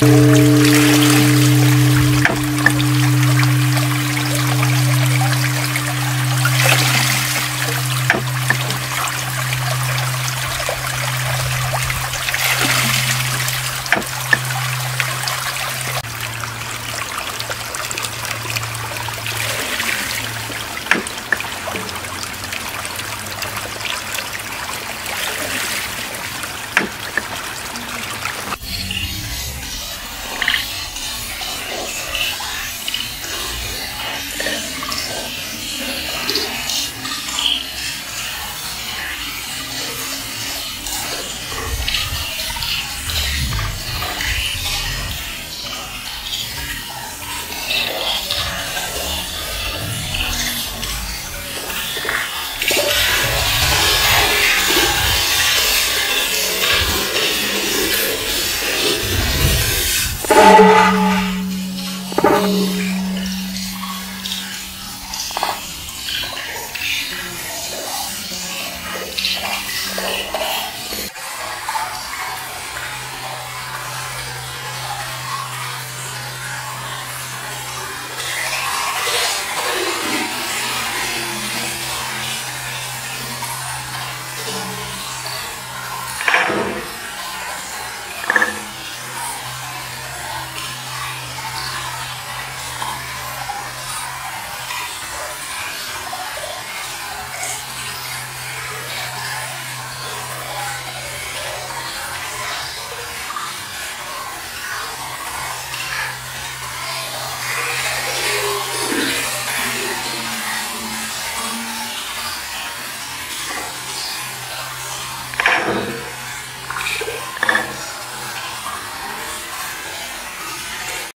Música